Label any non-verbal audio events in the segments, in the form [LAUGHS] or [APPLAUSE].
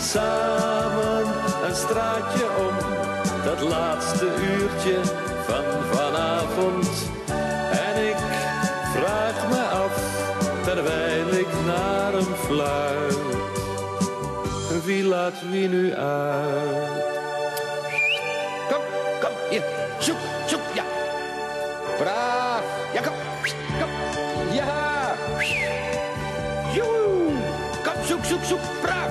samen een straatje om. Dat laatste uurtje van vanavond. En ik vraag me af, terwijl ik naar hem fluit. Wie laat wie nu uit? Kom, kom, hier. Zoek, zoek, ja. Braaf. Ja, kom. Kom. Ja. Joe. Kom, zoek, zoek, zoek. Braaf.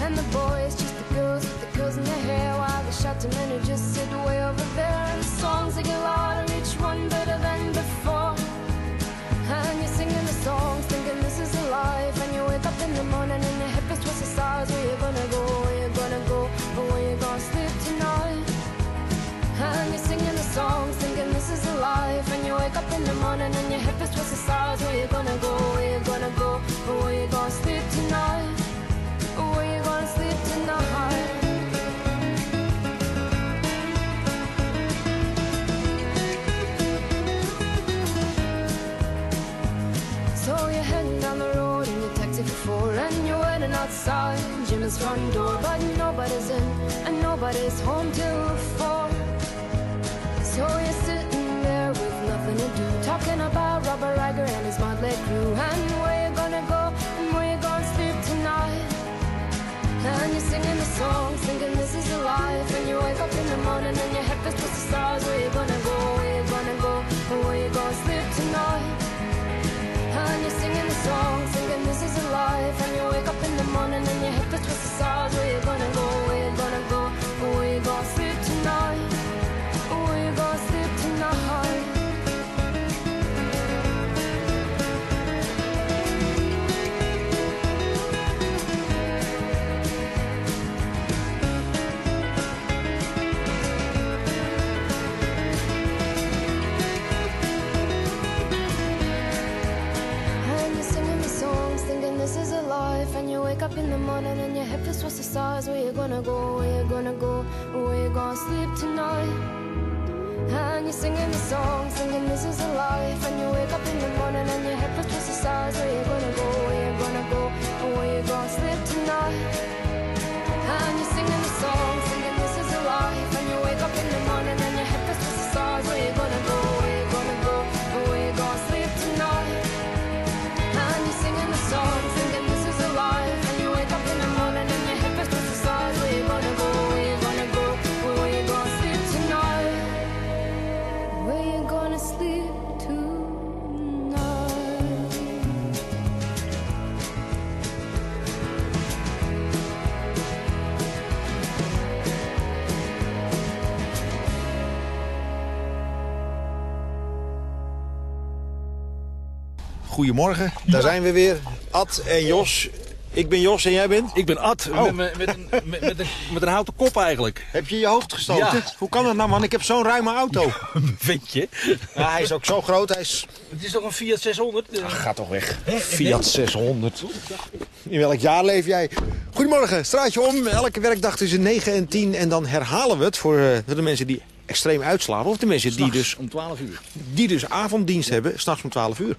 And the boys just the girls with the curls in their hair, while the shouting men who just sit way over there, and the songs they get louder, each one better than before. And you're singing the songs, thinking this is a life, and you wake up in the morning and your feels twice the size. Where you gonna go? Where you gonna go? Or where you gonna sleep tonight? And you're singing the songs, thinking this is a life. And you wake up in the morning and your feels twice the size. Where you gonna go? Where you gonna go? Or where you gonna sleep tonight? Outside front door But nobody's in and nobody's home till four. So you're sitting there with nothing to do Talking about Robert Riger and his motley crew And where and you're singing the songs, thinking this is a life. And you wake up in the morning and your head feels towards the stars. Where you gonna go? Where you gonna go? And where you gonna sleep tonight? And you're singing the songs, thinking this is a life. And you wake up in the morning and your head feels towards the stars. Where you gonna go? Where you gonna go? And you wake up in the morning and your head feels towards the stars. Where you gonna go? Where you gonna go? Where you gonna sleep tonight? And you're singing the song, singing this is a life. And you wake up in the morning and your head feels towards the stars. Where you gonna go? Where you gonna go? Where you gonna sleep tonight? And you're singing the songs, Goedemorgen, daar zijn we weer. Ad en Jos. Ik ben Jos en jij bent? Ik ben Ad, Oh. met, met, met, een, met, met een, met een houten kop eigenlijk. Heb je je hoofd gestoten? Ja. Hoe kan dat nou man? Ik heb zo'n ruime auto. Vind je? Ja, hij is ook zo groot. Hij is... Het is toch een Fiat 600? Eh, Ga toch weg. Fiat 600. In welk jaar leef jij? Goedemorgen, straatje om. Elke werkdag tussen 9 en 10. En dan herhalen we het voor eh, voor de mensen die extreem uitslapen. Of de mensen die dus, om 12 uur. die dus avonddienst hebben. S'nachts om 12 uur.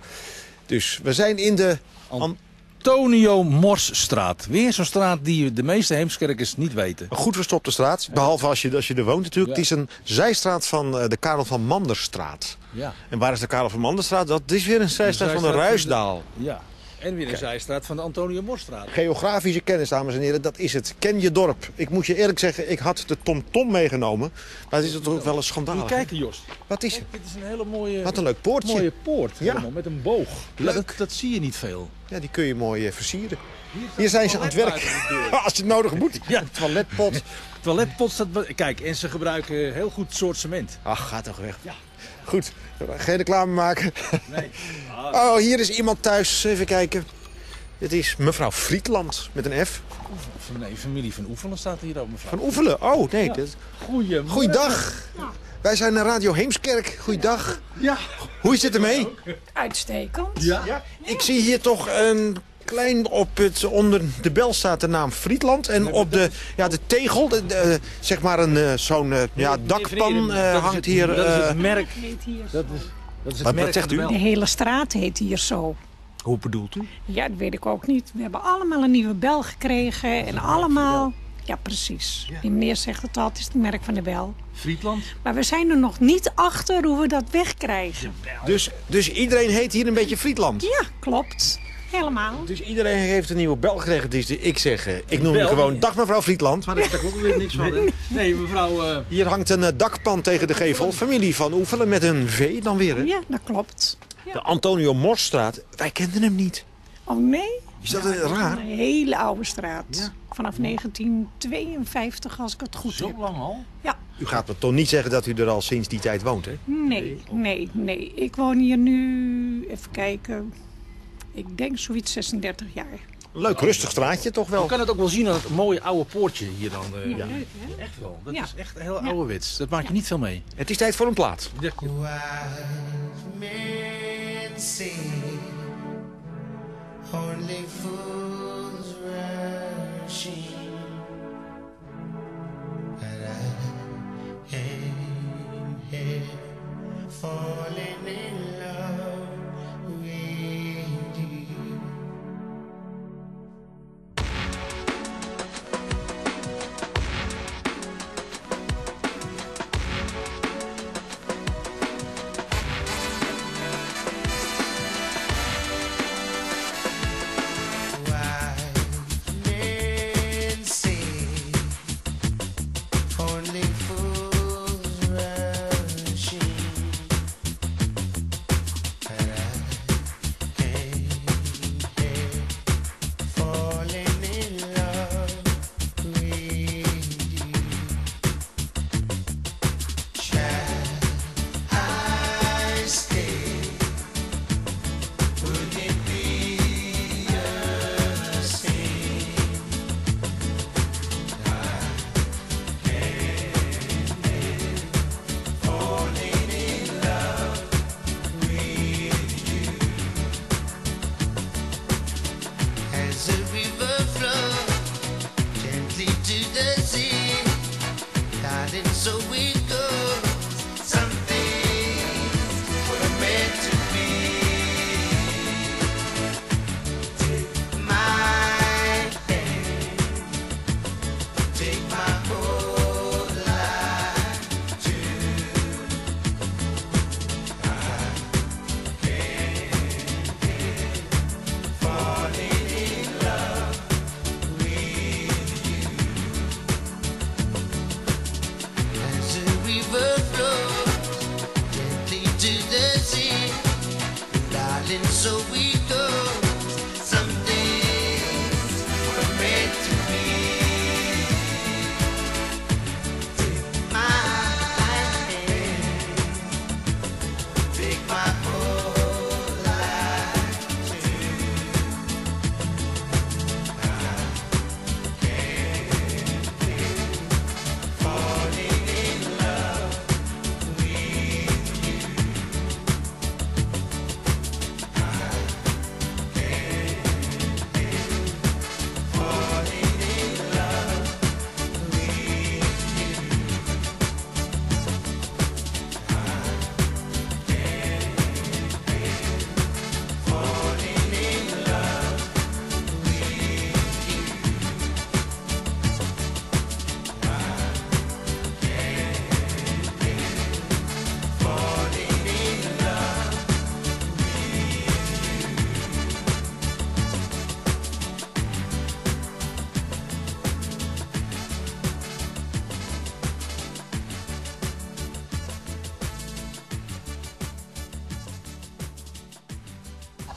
Dus we zijn in de... An- Antonio Morsstraat. Weer zo'n straat die de meeste Heemskerkers niet weten. Een goed verstopte straat. Behalve als je, als je er woont natuurlijk. Ja. Het is een zijstraat van eh, de Karel van Manderstraat. Ja. En waar is de Karel van Manderstraat? Dat is weer een zijstraat van de Ruisdaal. Ja. En weer een zijstraat van de Antonio Morsstraat. Geografische kennis, dames en heren, dat is het. Ken je dorp. Ik moet je eerlijk zeggen, ik had de TomTom meegenomen. Maar het is toch wel een Moet schandalig. je kijken, Jos. Wat is het? Dit is een hele mooie, Wat een leuk poortje. mooie poort. Ja. helemaal, met een boog. Leuk. Dat, dat zie je niet veel. Ja, die kun je mooi eh, versieren. Hier zijn ze aan het werk. [LAUGHS] Als het nodig moet. Ja. Een toiletpot. [LAUGHS] Toiletpot staat... Kijk, en ze gebruiken heel goed soort cement. Ach, ga toch weg. Goed, geen reclame maken. Nee. [LAUGHS] Oh, hier is iemand thuis. Even kijken. Dit is mevrouw Frietland met een F. Van, nee, familie van Oefelen staat hier ook, mevrouw. Van Oefelen. Oh, nee. Ja. Goeie. Goeiedag. Wij zijn naar Radio Heemskerk. Goeiedag. Ja. Hoe is het ermee? Uitstekend. Ja. Ik zie hier toch een klein op het onder de bel staat de naam Friesland en op de ja de tegel de, de, zeg maar een eh, zo'n eh, ja dakpan eh, hangt hier. Dat is eh, het merk. Dat is, dat is het Wat- merk wat zegt u? De hele straat heet hier zo. hoe bedoelt u? Ja, dat weet ik ook niet. We hebben allemaal een nieuwe bel gekregen. En allemaal... Ja, precies. Die meneer zegt het al, het is het merk van de bel. Friesland. Maar we zijn er nog niet achter hoe we dat wegkrijgen. Dus, dus iedereen heet hier een beetje Friesland. Ja, klopt. Helemaal. Dus iedereen heeft een nieuwe bel gekregen. Dus ik zeg, eh, ik noem Bel? gewoon dag mevrouw Friesland. Maar daar daar klopt weer niks van. hè? Nee, mevrouw... eh, Hier hangt een eh, dakpan tegen de gevel. Familie van Oefelen met een V dan weer. Hè? Ja, dat klopt. De Antonio Morsstraat. Wij kenden hem niet. Oh nee? Is dat eh, raar? Een hele oude straat. Vanaf 1952, als ik het goed zo heb. lang al? Ja, U gaat me toch niet zeggen dat u er al sinds die tijd woont, hè? nee, nee, nee. Ik woon hier nu, even kijken, ik denk zoiets 36 jaar. Leuk, rustig straatje toch Je wel. kan het ook wel zien aan het mooie oude poortje hier dan. eh, Ja, ja. leuk hè? Echt wel. Dat Ja. is echt heel Ja. ouderwets. Dat maak je niet veel mee. Het is tijd voor een plaat. Ja. men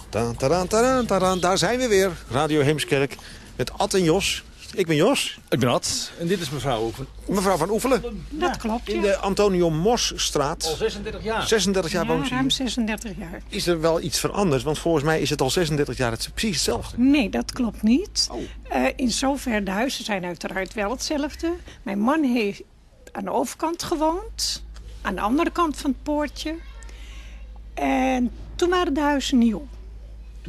Ta -ta -ta -ta Daar zijn we weer. Radio Heemskerk met Ad en Jos. Ik ben Jos. Ik ben Ad. En dit is mevrouw Oeven. Mevrouw van Oefelen. Dat klopt, In de Antonio Al Morsstraat. 36 jaar. 36 jaar Ja, woont ze ruim hier. 36 jaar. Is er wel iets veranderd? Want volgens mij is het al 36 jaar het precies hetzelfde. Nee, dat klopt niet. Oh. Eh, in zover, de huizen zijn uiteraard wel hetzelfde. Mijn man heeft aan de overkant gewoond. Aan de andere kant van het poortje. En toen waren de huizen nieuw.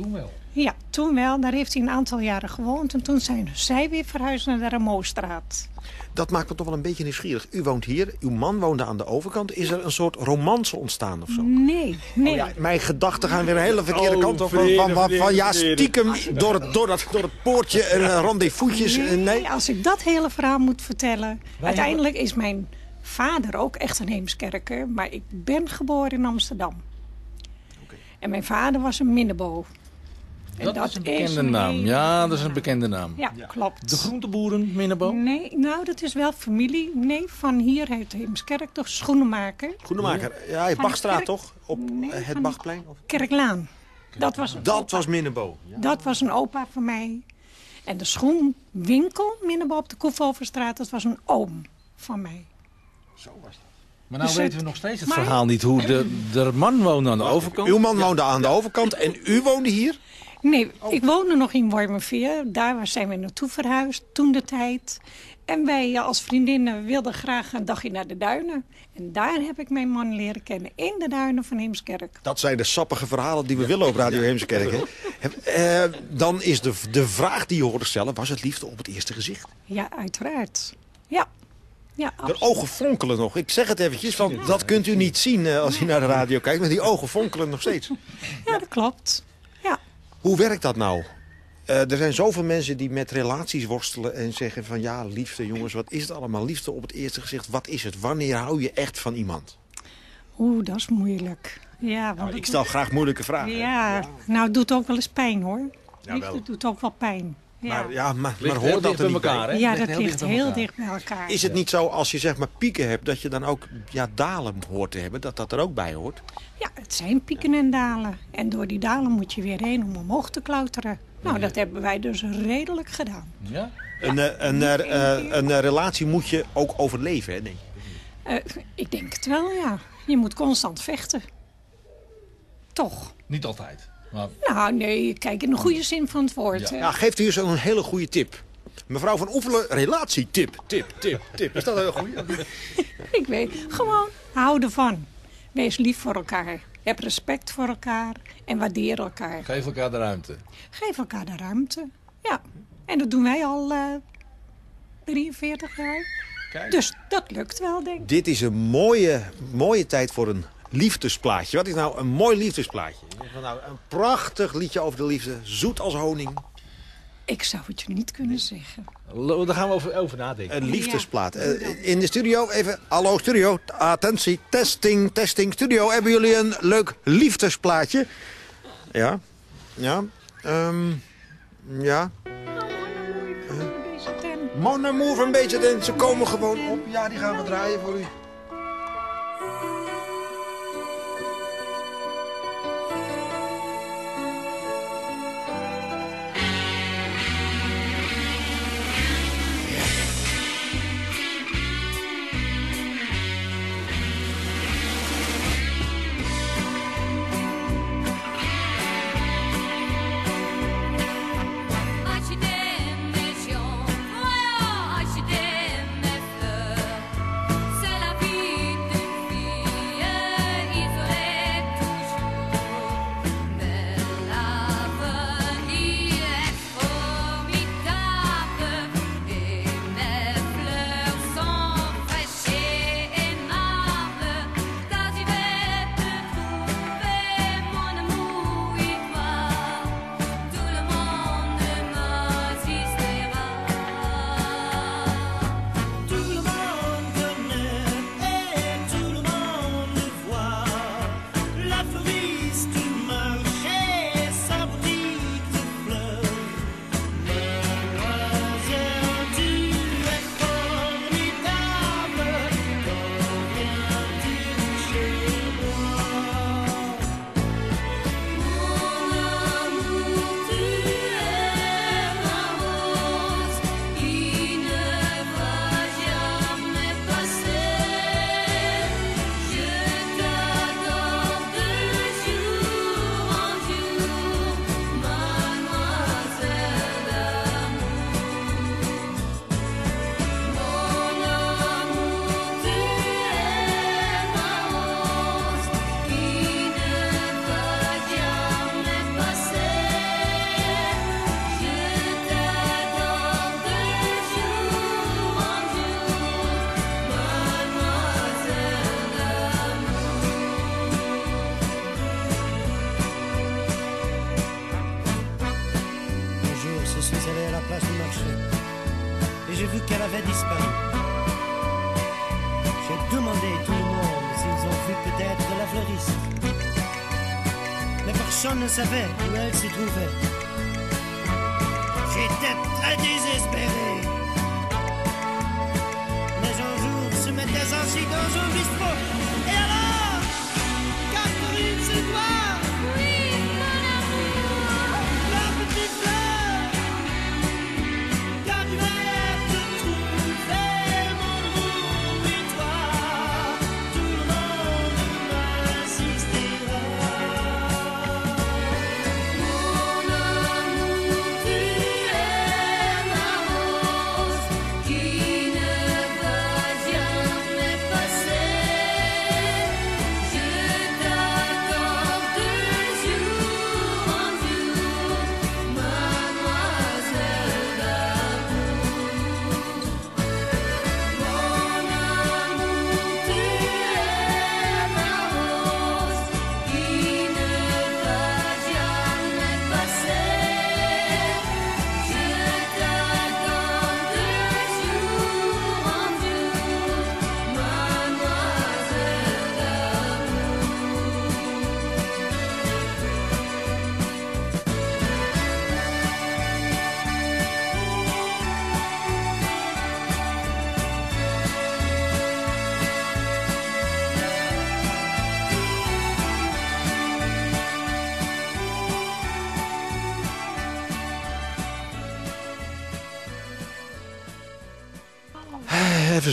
Toen wel. Ja, toen wel. Daar heeft hij een aantal jaren gewoond. En toen zijn zij weer verhuisd naar de Rameaustraat. Dat maakt me toch wel een beetje nieuwsgierig. U woont hier, uw man woonde aan de overkant. Is er een soort romance ontstaan of zo? Nee, nee. Oh ja, mijn gedachten gaan weer een hele verkeerde Oh, kant op. Van, van, van, van, ja, stiekem door het, door, dat, door het poortje en uh, rendezvous'tjes. eh, nee. als ik dat hele verhaal moet vertellen... uiteindelijk is mijn vader ook echt een Heemskerker... maar ik ben geboren in Amsterdam. En mijn vader was een Minnebo. En Dat, is een bekende naam. Ja, dat is een bekende naam. Ja, klopt. De groenteboeren, Minnebo? Nee, nou, dat is wel familie. Nee, van hier uit Heemskerk, toch schoenenmaker. Goedemaker. Ja, Van Bachstraat kerk- toch? Op Nee, eh, het Bachplein? Of? Kerklaan. Dat was, Dat was Minnebo. dat was een opa van mij. En de schoenwinkel, Minnebo op de Koevoverstraat, dat was een oom van mij. Maar nou Dus weten we nog steeds het maar- verhaal niet hoe de, de man woonde aan de overkant. Uw man woonde aan de overkant en u woonde hier? Nee, Oh. ik woonde nog in Wormerveer. Daar zijn we naartoe verhuisd, toen de tijd. En wij eh, als vriendinnen wilden graag een dagje naar de duinen. En daar heb ik mijn man leren kennen, in de duinen van Heemskerk. Dat zijn de sappige verhalen die we willen op Radio Heemskerk. hè? Eh, dan is de, de vraag die je hoorde stellen, was het liefde op het eerste gezicht? Ja, uiteraard. Ja. Ja, De ogen fonkelen nog. Ik zeg het eventjes, want dat kunt u niet zien eh, als u naar de radio kijkt. Maar die ogen fonkelen nog steeds. ja, dat klopt. Hoe werkt dat nou? Eh, er zijn zoveel mensen die met relaties worstelen en zeggen van... ja, liefde jongens, wat is het allemaal? Liefde op het eerste gezicht, wat is het? Wanneer hou je echt van iemand? Oeh, dat is moeilijk. Ja, want Nou, ik stel graag moeilijke vragen. Ja, nou, het doet ook wel eens pijn, hoor. Ja, Liefde wel. doet ook wel pijn. Ja, Maar, ja, maar, maar dat er bij niet elkaar, bij? ja Ligt dat heel ligt heel elkaar. dicht bij elkaar. Is het niet zo, als je zeg maar pieken hebt... dat je dan ook ja, dalen hoort te hebben, dat dat er ook bij hoort? Ja, het zijn pieken en dalen. En door die dalen moet je weer heen om omhoog te klauteren. Nou, dat hebben wij dus redelijk gedaan. Ja? Een, eh, een, eh, eh, een eh, relatie moet je ook overleven, hè? denk ik. Eh, ik denk het wel, ja. Je moet constant vechten. Toch? Niet altijd. Maar Nou, nee, kijk, in de goede zin van het woord. Ja, geeft u eens een hele goede tip. Mevrouw van Oefelen, relatietip. Tip, tip, tip. Is dat een goede? [LAUGHS] Ik weet, gewoon, hou ervan. Wees lief voor elkaar. Heb respect voor elkaar en waardeer elkaar. geef elkaar de ruimte. Geef elkaar de ruimte. Ja, en dat doen wij al eh 43 jaar. Dus dat lukt wel, denk ik. Dit is een mooie, mooie tijd voor een liefdesplaatje. Wat is nou een mooi liefdesplaatje? Van, Nou, een prachtig liedje over de liefde. Zoet als honing. Ik zou het je niet kunnen zeggen. Daar gaan we over, over nadenken. Een liefdesplaat. Eh, in de studio even... Hallo studio, attentie, testing, testing. Studio, hebben jullie een leuk liefdesplaatje? Ja, ja, ehm, ja. Mon Amour een beetje, den- ze komen gewoon op. Ja, die gaan we draaien voor u. savait où elle se trouvait. J'étais très désespéré.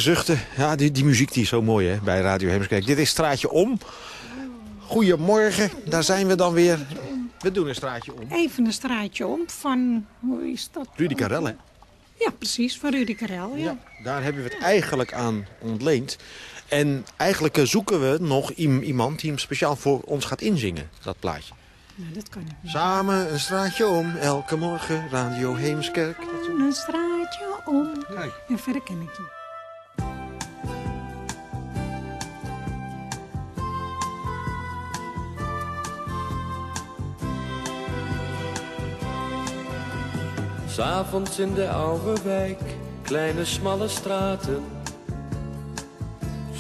Zuchten. Ja, die, die muziek die is zo mooi hè, bij Radio Heemskerk. Dit is Straatje Om. Goedemorgen, daar zijn we dan weer. We doen een straatje om. Even een straatje om van, hoe is dat? Rudy Karel, hè? Ja, precies, van Rudy Karel, ja. Ja, daar hebben we het eigenlijk aan ontleend. En eigenlijk eh, zoeken we nog iem- iemand die hem speciaal voor ons gaat inzingen, dat plaatje. Nou, dat kan niet. Samen een straatje om, elke morgen, Radio Heemskerk. Een straatje om. Kijk. En verder ken ik niet. S'avonds in de oude wijk, kleine smalle straten.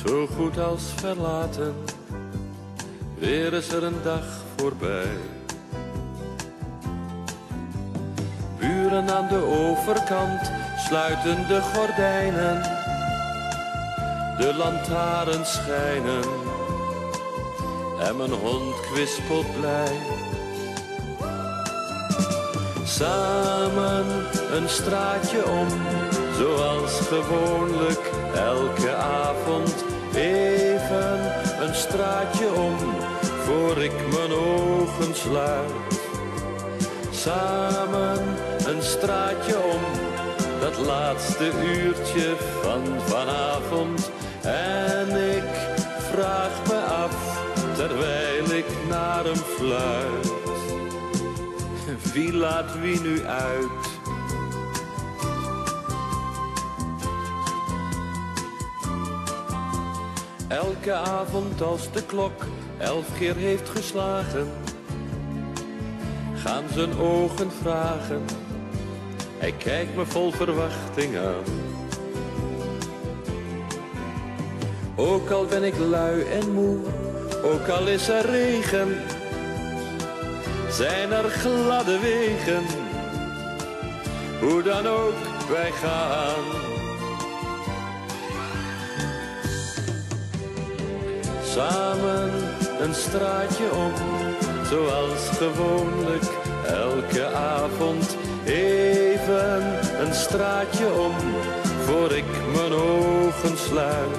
Zo goed als verlaten, weer is er een dag voorbij. Buren aan de overkant sluiten de gordijnen. De lantaarns schijnen en mijn hond kwispelt blij. Samen een straatje om, zoals gewoonlijk elke avond. Even een straatje om, voor ik mijn ogen sluit. Samen een straatje om, dat laatste uurtje van vanavond. En ik vraag me af, terwijl ik naar hem fluit. Wie laat wie nu uit? Elke avond als de klok elf keer heeft geslagen, gaan zijn ogen vragen. Hij kijkt me vol verwachting aan. Ook al ben ik lui en moe, ook al is er regen, zijn er gladde wegen. Hoe dan ook, wij gaan. Samen een straatje om, zoals gewoonlijk elke avond. Even een straatje om, voor ik mijn ogen sluit.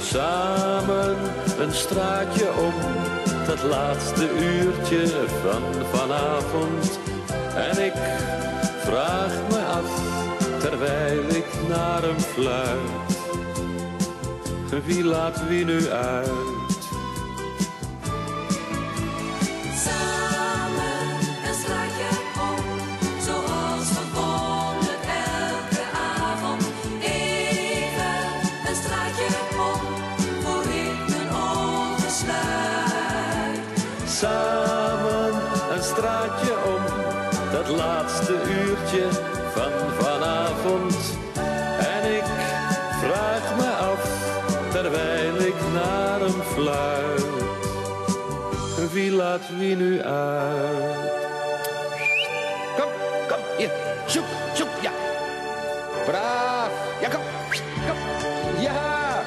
Samen een straatje om, dat laatste uurtje van vanavond. En ik vraag me af, terwijl ik naar hem fluit. Wie laat wie nu uit? Laatste uurtje van vanavond. En ik vraag me af, terwijl ik naar hem fluit. wie laat wie nu uit? Kom, kom, hier. Zoek, zoek, ja. Braaf. Ja, kom. Kom. Ja.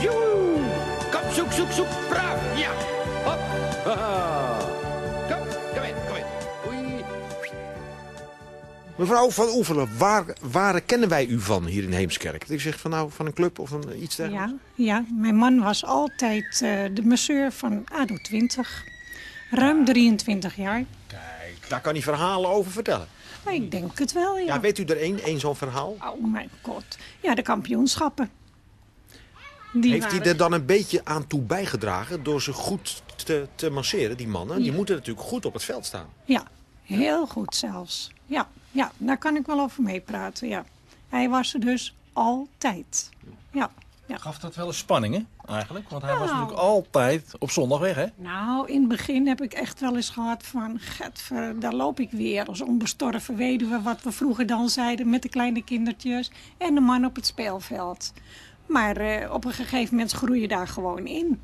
Joe. Kom, zoek, zoek, zoek. Braaf. Ja. Hop. Haha. Mevrouw van Oefelen, waar, waar kennen wij u van hier in Heemskerk? U zegt van nou, van een club of een, iets dergelijks? Ja, ja, mijn man was altijd eh, de masseur van ADO 20. Ruim 23 jaar. Kijk, daar kan hij verhalen over vertellen. Maar ik denk het wel, ja. Ja, weet u er één, één zo'n verhaal? Oh mijn god. Ja, de kampioenschappen. Die Heeft hij er dan een beetje aan toe bijgedragen door ze goed te, te masseren, die mannen? Die moeten natuurlijk goed op het veld staan. Ja, heel goed zelfs. Ja, ja, daar kan ik wel over meepraten, ja. Hij was er dus altijd. Ja, ja. Gaf dat wel eens spanning, hè? Eigenlijk. Want hij was Nou. natuurlijk altijd op zondag weg, hè? Nou, in het begin heb ik echt wel eens gehad van... Getver, daar loop ik weer als onbestorven weduwe... wat we vroeger dan zeiden met de kleine kindertjes... en de man op het speelveld. Maar eh, op een gegeven moment groei je daar gewoon in.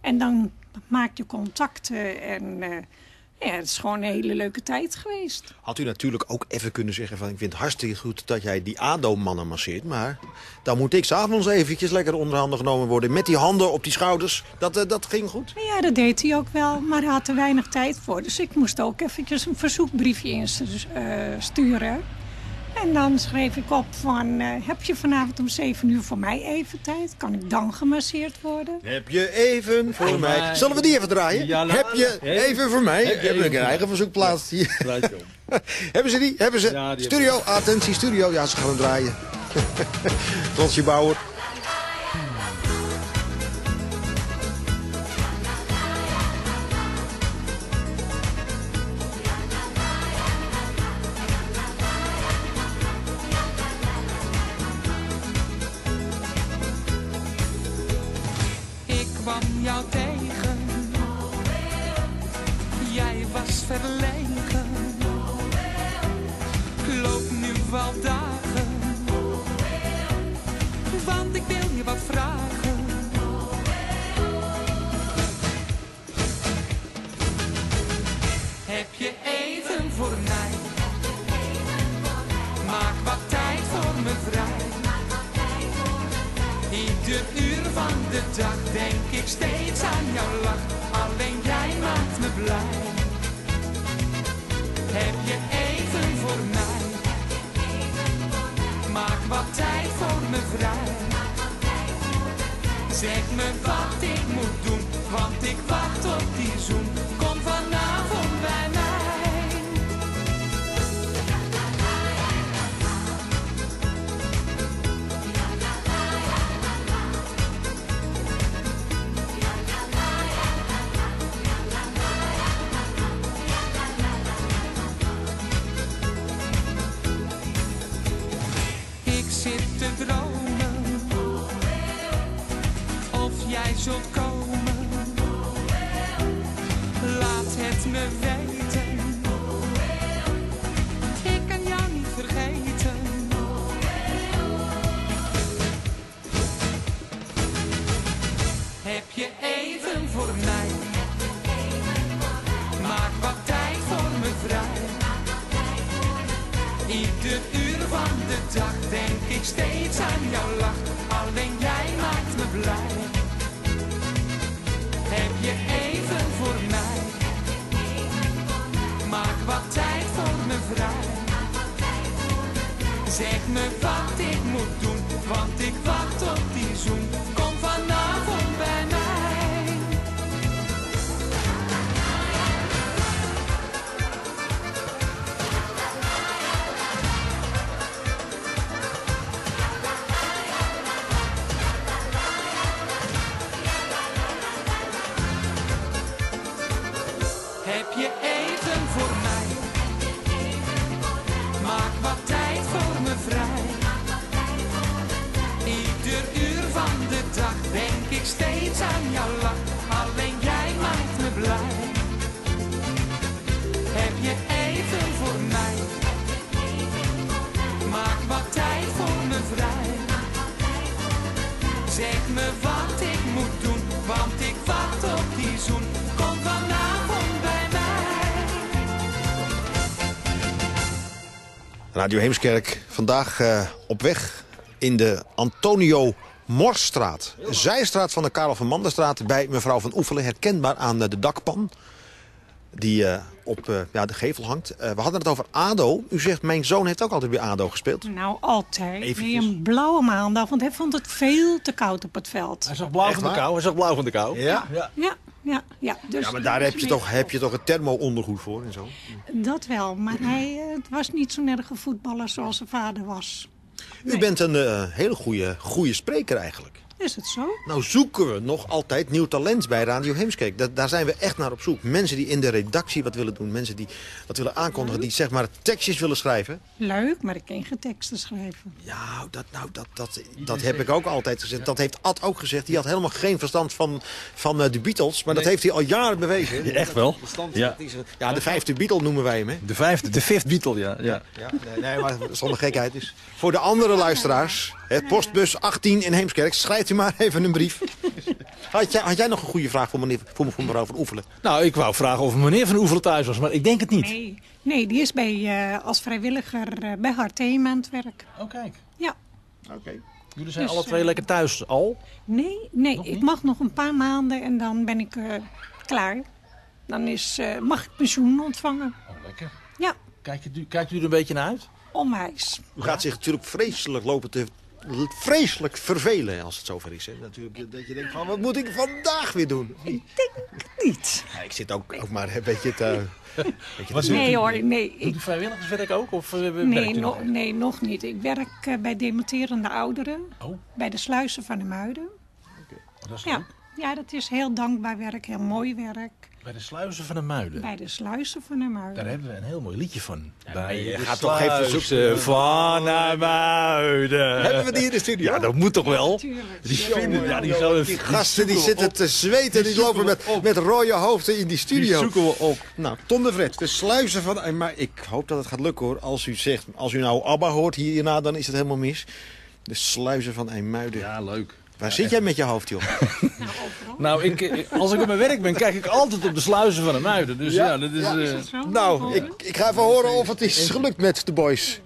En dan maak je contacten en... eh, ja, het is gewoon een hele leuke tijd geweest. Had u natuurlijk ook even kunnen zeggen van... ik vind het hartstikke goed dat jij die ADO-mannen masseert... maar dan moet ik s'avonds eventjes lekker onder handen genomen worden... met die handen op die schouders. Dat, eh, dat ging goed. Ja, dat deed hij ook wel, maar hij had er weinig tijd voor. Dus ik moest ook eventjes een verzoekbriefje insturen. En dan schreef ik op van, eh, heb je vanavond om 7 uur voor mij even tijd? Kan ik dan gemasseerd worden? Heb je even voor mij... mij. Zullen we die even draaien? Ja, Heb je even voor mij? Heb je een eigen verzoekplaats hier. [LAUGHS] Hebben ze die? Hebben ze? Ja, die studio, attentie, studio. Ja, ze gaan hem draaien. [LAUGHS] Trotsje Bauer. Wat ik moet doen, want ik wacht op die zoen. Steeds aan jouw lach. Alleen jij maakt me blij. Heb je even voor mij? Maak wat tijd voor me vrij. Zeg me wat ik moet doen, want ik Heb je even voor mij? Maak wat tijd voor me vrij. Ieder uur van de dag denk ik steeds aan jouw lach. Radio Heemskerk, vandaag eh, op weg in de Antonio Morsstraat. Zijstraat van de Karel van Manderstraat bij mevrouw van Oefelen. Herkenbaar aan eh, de dakpan die eh, op eh, ja, de gevel hangt. Eh, we hadden het over ADO. U zegt, mijn zoon heeft ook altijd bij ADO gespeeld. Nou, altijd. Nee, Eventjes. een blauwe maandag, want hij vond het veel te koud op het veld. Hij zag blauw Echt van de kou. Hij zag blauw van de kou. Ja? ja. Ja, ja, ja. Dus Ja, maar daar heb je toch, heb je toch een thermo-ondergoed voor en zo? Dat wel, maar hij eh, het was niet zo'n erge voetballer zoals zijn vader was. U bent een eh, hele goede, goede spreker eigenlijk. Is het zo? Nou zoeken we nog altijd nieuw talent bij Radio Heemskerk. Da daar zijn we echt naar op zoek. Mensen die in de redactie wat willen doen. Mensen die wat willen aankondigen. Die zeg maar tekstjes willen schrijven. Leuk, maar ik kan geen teksten schrijven. Ja, dat, nou, dat, dat, dat heb ik ook altijd gezegd. Dat heeft Ad ook gezegd. Die had helemaal geen verstand van, van eh, de Beatles. Maar dat heeft hij al jaren bewezen. Ja, echt wel. Ja. ja, de vijfde Beatle noemen wij hem. Hè? De vijfde, de fifth Beatle, ja. ja. Ja, nee, nee, maar zonder gekheid is. Voor de andere luisteraars, hè, postbus 18 in Heemskerk, schrijft u maar even een brief. Had jij, had jij nog een goede vraag voor, meneer, voor, voor mevrouw van Oefelen? Nou, ik wou vragen of meneer Van Oevelen thuis was, maar ik denk het niet. Nee, nee die is bij, eh, als vrijwilliger eh, bij Hartheem aan het werk. Oh, kijk. Ja. Oké. Jullie zijn Dus, alle twee eh, lekker thuis al. Nee, nee ik mag nog een paar maanden en dan ben ik eh, klaar. Dan is, eh, mag ik pensioen ontvangen. Oh, lekker. Ja, Kijkt u, kijkt u er een beetje naar uit? onwijs. U gaat zich natuurlijk vreselijk lopen te... Vreselijk vervelen als het zover is. Hè. Natuurlijk, dat je denkt van, wat moet ik vandaag weer doen? Ik denk niet. Ja, ik zit ook, ook maar een beetje te... [LAUGHS] beetje te. Nee hoor, nee. Doet Ik, u vrijwilligerswerk ook? Of, eh, nee, no- nog? nee, nog niet. Ik werk eh, bij demonterende ouderen. Oh. Bij de sluizen van de Muiden. Dat is Ja. leuk. ja, dat is heel dankbaar werk, heel mooi werk. Bij de sluizen van de Muiden. Bij de sluizen van de Muiden. Daar hebben we een heel mooi liedje van. Bij je de gaat toch even sluizen zoeken. van de Muiden. Hebben we die in de studio? Ja, dat moet toch wel? Tuurlijk. Die vinden, ja, die, Die gasten die zitten op. te zweten, die, Die lopen met, op. met rode hoofden in die Die studio. zoeken we op. Nou, Tom de Vret, de sluizen van... eh, Maar ik hoop dat het gaat lukken hoor. Als u zegt, als u nou ABBA hoort hierna, dan is het helemaal mis. De sluizen van IJmuiden. Ja, leuk. Waar zit jij met je hoofd, joh? [LAUGHS] Nou, ik, als ik op mijn werk ben, kijk ik altijd op de sluizen van de Muiden. Dus ja, dat is... eh, Zo, nou, ik, ik ga even horen of het is gelukt met de boys.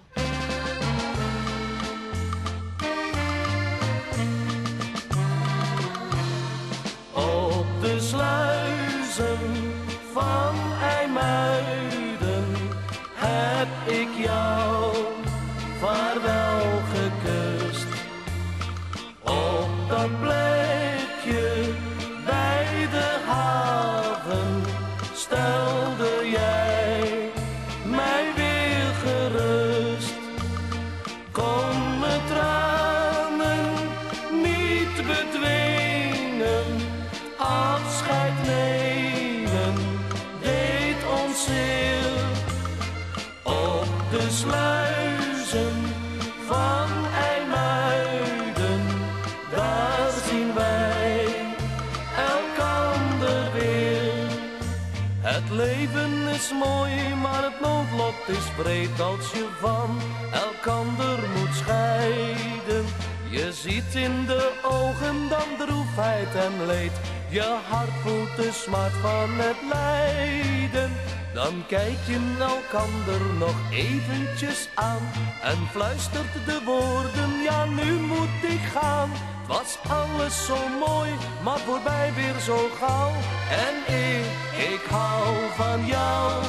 Breed als je van elkander moet scheiden. Je ziet in de ogen dan droefheid en leed. Je hart voelt de smart van het lijden. Dan kijk je elkander nog eventjes aan en fluistert de woorden, ja nu moet ik gaan. Het was alles zo mooi, maar voorbij weer zo gauw. En ik, ik hou van jou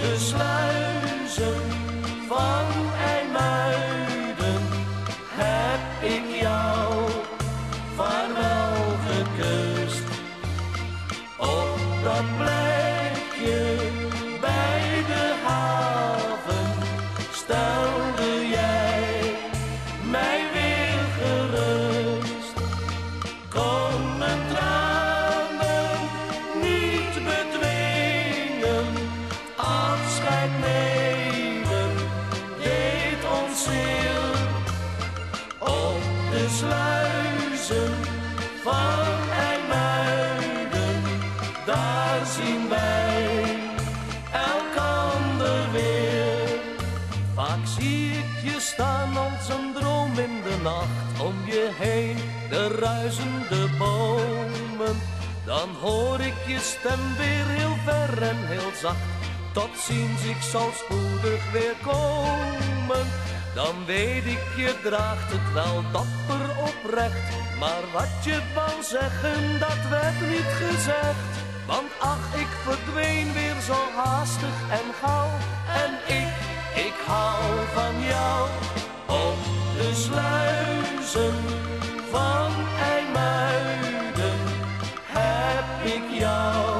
de sluizen van IJmuiden. Heb ik jou vaarwel gekust op dat plekje je stem weer heel ver en heel zacht. tot ziens, ik zal spoedig weer komen. Dan weet ik, je draagt het wel dapper oprecht. Maar wat je wou zeggen, dat werd niet gezegd. Want ach, ik verdween weer zo haastig en gauw. En ik, ik hou van jou. Op de sluizen van IJmuiden ik jou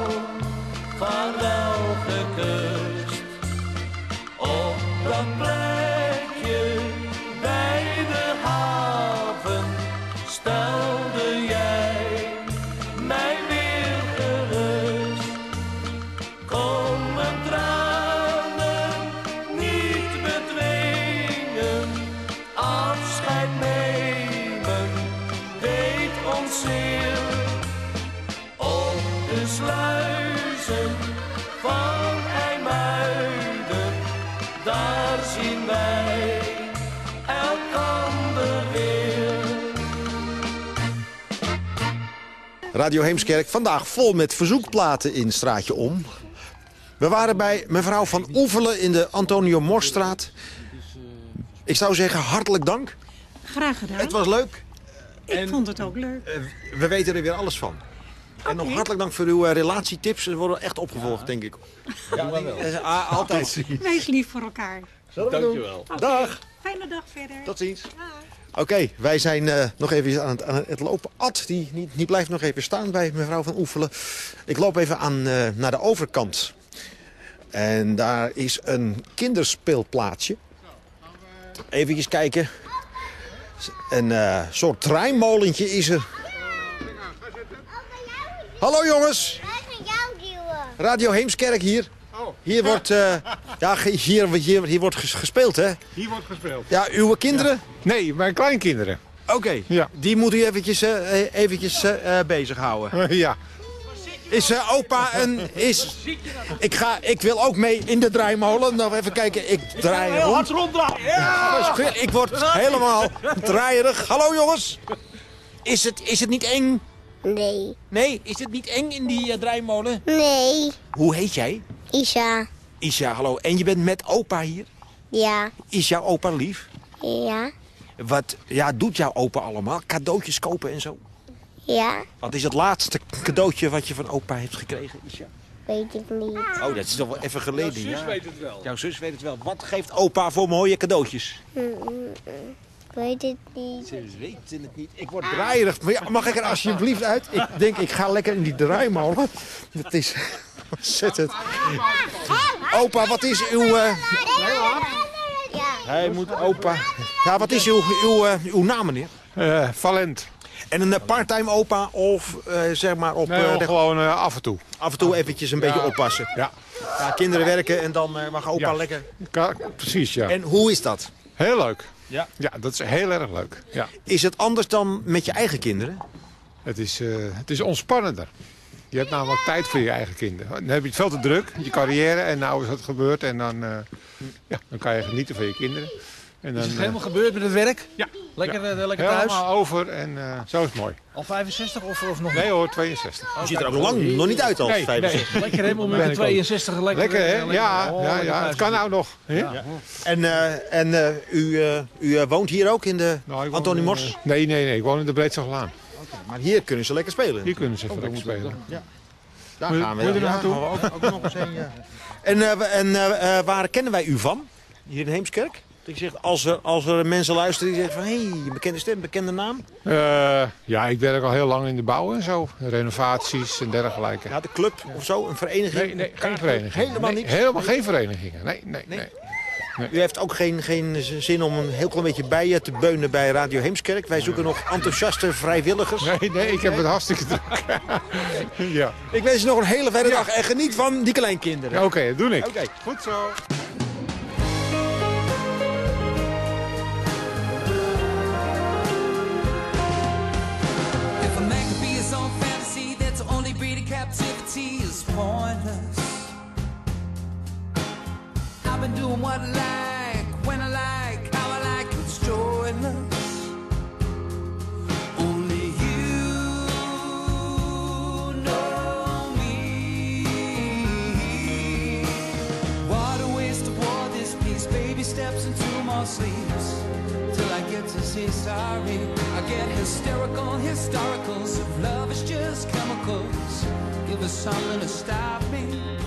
Radio Heemskerk, vandaag vol met verzoekplaten in Straatje Om. We waren bij mevrouw van Oevelen in de Antonio Morstraat. Ik zou zeggen, hartelijk dank. Graag gedaan. Het was leuk. Ik vond het ook leuk. Eh, We weten er weer alles van. En nog hartelijk dank voor uw eh, relatietips. Ze worden echt opgevolgd, denk ik. Ja, ah, altijd. Wees lief voor elkaar. Dankjewel. Oké, Dag. Fijne dag verder. Tot ziens. Oké, wij zijn eh, nog even aan het, aan het lopen. Ad, die, die, die blijft nog even staan bij mevrouw van Oefelen. Ik loop even aan, eh, naar de overkant. En daar is een kinderspeelplaatsje. Even kijken. Een eh, soort treinmolentje is er. Hallo jongens. Radio Heemskerk hier. Hier wordt, eh, [LAUGHS] ja, hier, hier, hier wordt ges- gespeeld, hè? Hier wordt gespeeld. Ja, uw kinderen? Nee, mijn kleinkinderen. Oké, Ja. die moet u eventjes, eh, eventjes eh, eh, bezighouden. ja. Is eh, opa een... Is, ik, ga, ik wil ook mee in de draaimolen. Nou, even kijken. Ik draai rond. ronddraaien. Ik word helemaal draaierig. Hallo jongens. Is het, is het niet eng? Nee. Nee, is het niet eng in die draaimolen? Nee. Hoe heet jij? Isa. Isha, hallo. En je bent met opa hier? Ja. Is jouw opa lief? Ja. Wat ja, doet jouw opa allemaal? Cadeautjes kopen en zo? Ja. Wat is het laatste cadeautje wat je van opa heeft gekregen, Isha? Weet ik niet. Oh, dat is toch wel even geleden, Jouw zus ja. weet het wel. Jouw zus weet het wel. Wat geeft opa voor mooie cadeautjes? Mm, mm, mm. Ik weet het niet. Ze weten het niet. Ik word draaierig. Mag ik er alsjeblieft uit? Ik denk, ik ga lekker in die draaimolen. Het is [LAUGHS] ontzettend. Opa, wat is uw... eh, Hij moet opa... Ja, wat is uw, uw, eh, uw naam, meneer? Eh, Valent. En een parttime opa of eh, zeg maar op... Nee, eh, de- gewoon af en toe. af en toe eventjes een beetje oppassen. Ja. Ja, kinderen werken en dan mag opa Ja. lekker... Ka- precies, ja. En hoe is dat? Heel leuk. Ja. Ja, dat is heel erg leuk. Ja. Is het anders dan met je eigen kinderen? Het, is, eh, het is ontspannender. Je hebt namelijk tijd voor je eigen kinderen. Dan heb je het veel te druk, je carrière, en nou is dat gebeurd. En dan, eh, ja, dan kan je genieten van je kinderen. En dan, Is het eh, helemaal gebeurd met het werk? Ja. Lekker, ja, eh, lekker thuis? Helemaal over en eh, zo is het mooi. Al 65 of, of nog Nee hoor, 62. Je ziet er ook lang nog niet uit als Nee, 65. nee. Lekker helemaal met Ben de ik ook. 62. Lekker, Lekker hè? lekker. Ja, Oh, ja, ja, thuis het kan nou nog. hè? Ja. En, eh, en eh, u, eh, u woont hier ook in de Nou, Antonie Mors? Nee, nee, nee. Ik woon in de Maar hier kunnen ze lekker spelen. Hier kunnen ze even lekker spelen. Daar Moet- gaan we je er Ja, naartoe? gaan we ook, ook nog eens heen, ja. En, eh, en eh, eh, waar kennen wij u van? Hier in Heemskerk? Ik zeg, als er, als er mensen luisteren die zeggen van... hé, hey, bekende stem, bekende naam. Eh, ja, ik werk al heel lang in de bouw en zo. Renovaties en dergelijke. Ja, de club of zo, een vereniging? Nee, nee, een geen vereniging. Helemaal Nee, niet? Helemaal geen verenigingen. Nee, nee, Nee? nee. U heeft ook geen, geen zin om een heel klein beetje bij je te beunen bij Radio Heemskerk. Wij zoeken nog enthousiaste vrijwilligers. Nee, nee, ik heb het hartstikke druk. [LAUGHS] ja. Ik wens je nog een hele verre dag en geniet van die kleinkinderen. Oké, dat doe ik. Oké. Goed zo. doing what I like, when I like, how I like, it's joyless. Only you know me. What a waste of war this piece, baby steps into my sleeves. Till I get to say sorry, I get hysterical, historicals. If love is just chemicals, give us something to stop me.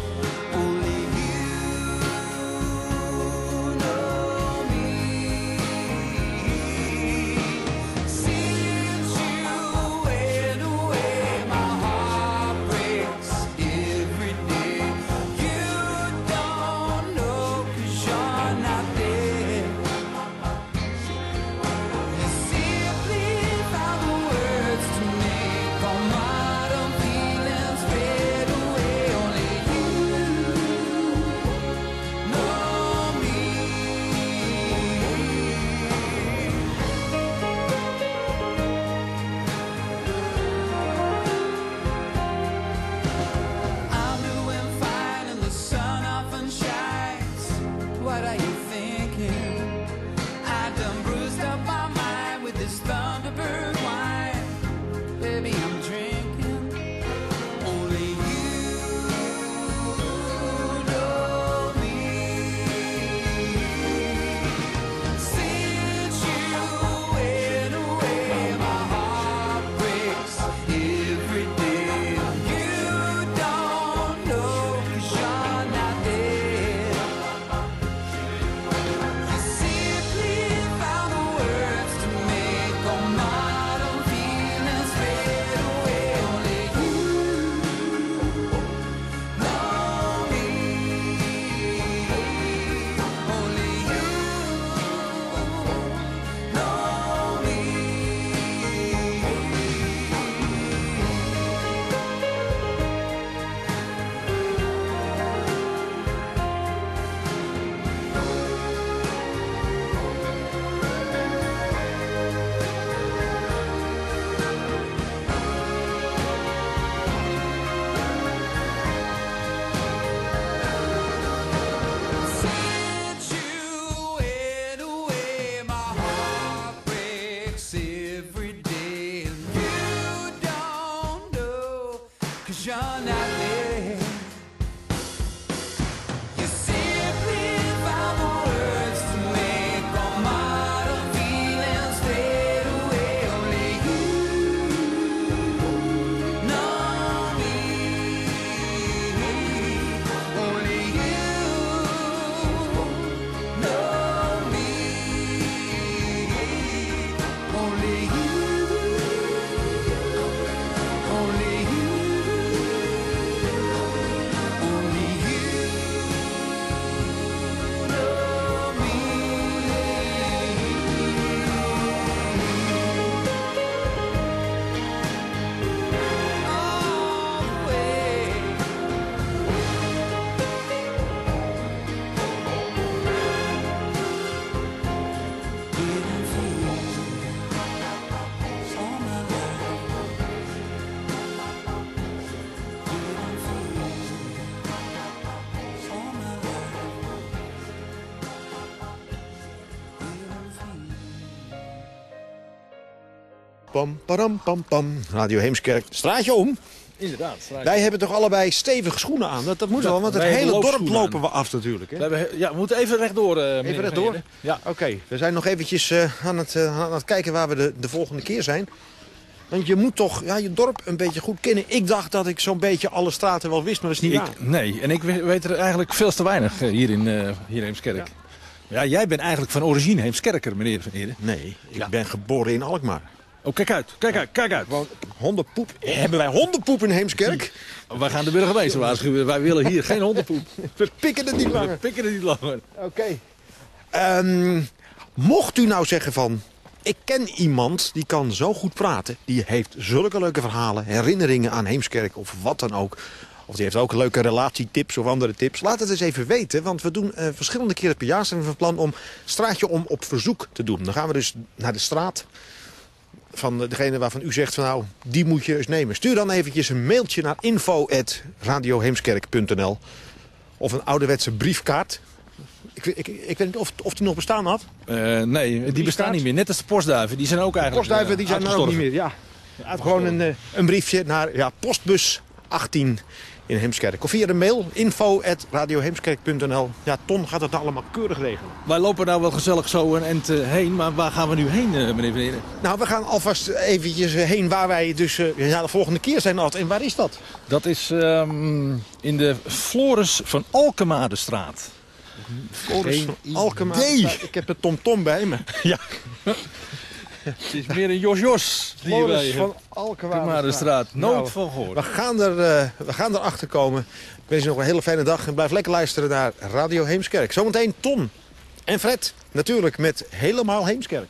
Pam, param, pam, pam. Radio Heemskerk. Straatje om. Inderdaad. straatje. Wij hebben toch allebei stevige schoenen aan? Dat, dat moet Ja, wel, want het hele dorp lopen we af natuurlijk. Hè? We, hebben, ja, we moeten even rechtdoor. meneer Even rechtdoor? Ja. Oké, we zijn nog eventjes eh, aan, het, eh, aan het kijken waar we de, de volgende keer zijn. Want je moet toch ja, je dorp een beetje goed kennen. Ik dacht dat ik zo'n beetje alle straten wel wist, maar dat is niet waar. Ik, nee, en ik we- weet er eigenlijk veel te weinig hier in, hier in Heemskerk. Ja. jij bent eigenlijk van origine Heemskerker, meneer Van Eerde. Nee, ik ben geboren in Alkmaar. Oh, kijk uit, kijk uit, kijk uit. Hondenpoep. Hebben wij hondenpoep in Heemskerk? Wij gaan de burgemeester waarschuwen. Wij willen hier geen hondenpoep. [LAUGHS] We pikken het niet We langer. pikken het niet langer. Oké. Ehm, mocht u nou zeggen van... Ik ken iemand die kan zo goed praten. Die heeft zulke leuke verhalen, herinneringen aan Heemskerk of wat dan ook. Of die heeft ook leuke relatietips of andere tips. Laat het eens even weten, want we doen eh, verschillende keren per jaar... zijn we van plan om straatje om op verzoek te doen. Dan gaan we dus naar de straat van degene waarvan u zegt van nou, die moet je eens nemen. Stuur dan eventjes een mailtje naar info.radioheemskerk.nl of een ouderwetse briefkaart. Ik, weet- ik, ik weet niet of, of die nog bestaan had. Eh, nee, die bestaan niet meer. Net als de postduiven. Die zijn ook eigenlijk Postduiven eh, die zijn er ook niet meer. Ja. Gewoon een, eh, een briefje naar ja, postbus 18 in Heemskerk. Of via de mail info.radioheemskerk.nl. Ja, Ton gaat het nou allemaal keurig regelen. Wij lopen nou wel gezellig zo een ent eh, heen, maar waar gaan we nu heen, eh, meneer Van Nou, we gaan alvast eventjes eh, heen waar wij dus de volgende keer zijn altijd. En waar is dat? Dat is ehm, in de Floris van Alkemadestraat. Floris van Alkemadestraat? Ik heb het tomtom -tom bij me. Ja. [LAUGHS] Het is meer een Jos-Jos. Floris van Alkewaardenstraat. Nooit nou, van gehoord. We gaan, er, uh, we gaan erachter komen. Ik wens je nog een hele fijne dag. En blijf lekker luisteren naar Radio Heemskerk. Zometeen Tom en Fred. Natuurlijk met Helemaal Heemskerk.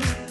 you.